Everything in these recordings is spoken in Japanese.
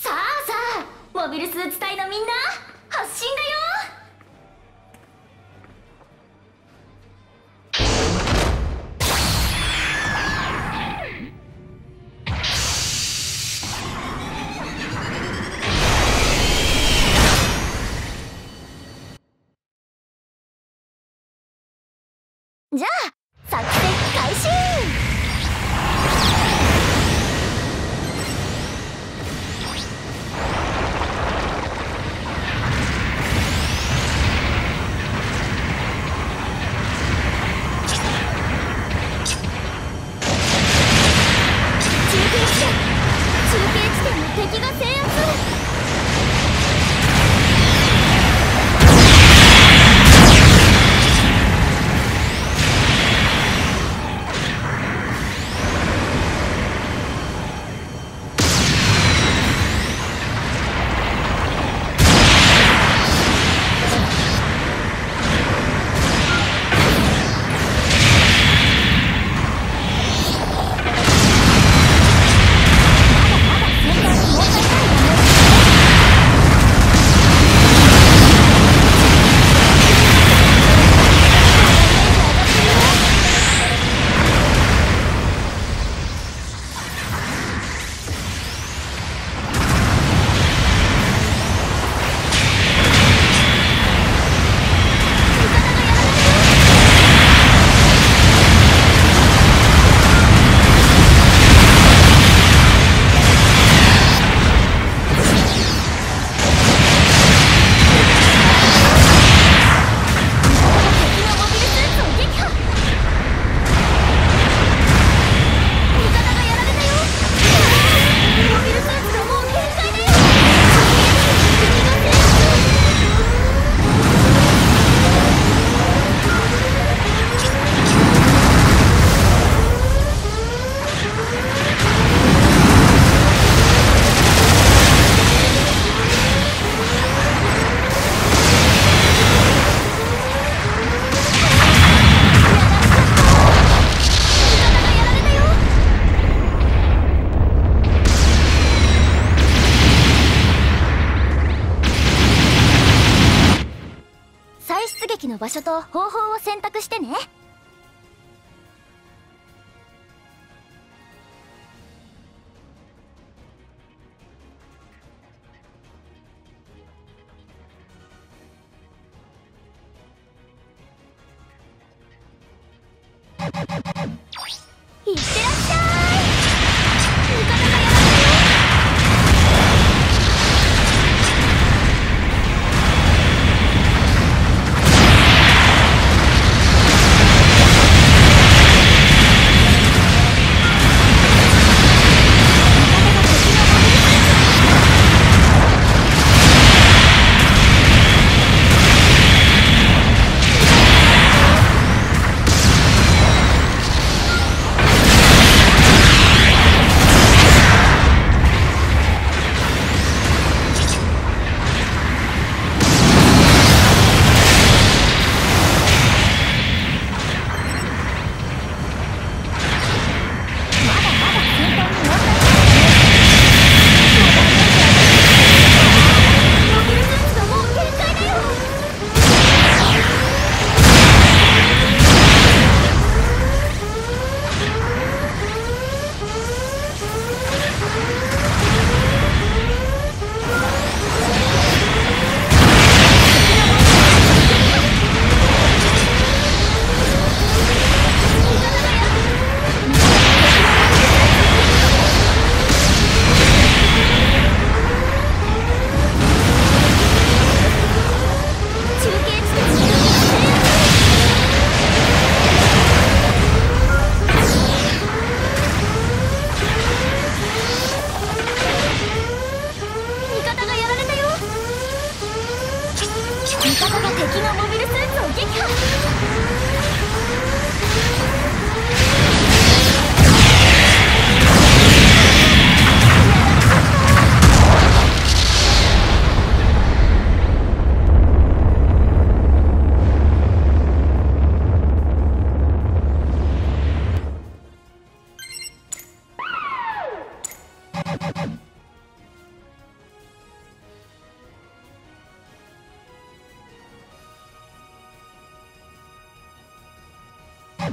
さあさあモビルスーツ隊のみんな発進だよの場所と方法を選択してね。敵のモビルスーツを撃破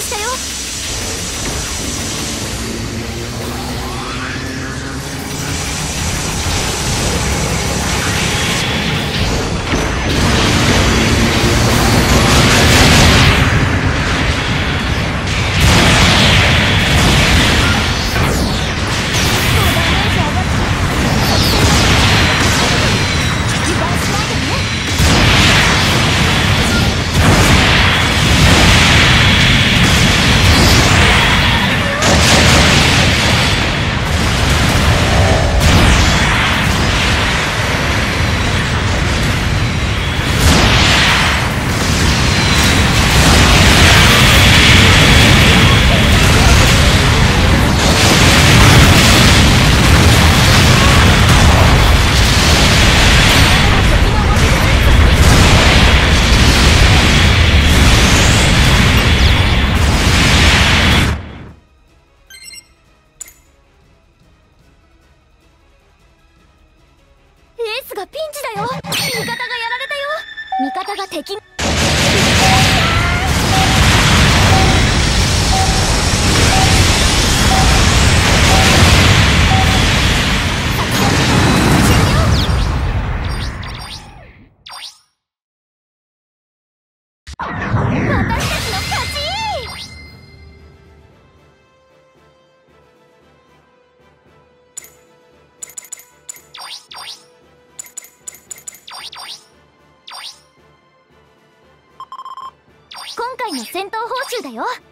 したよ。が敵よ。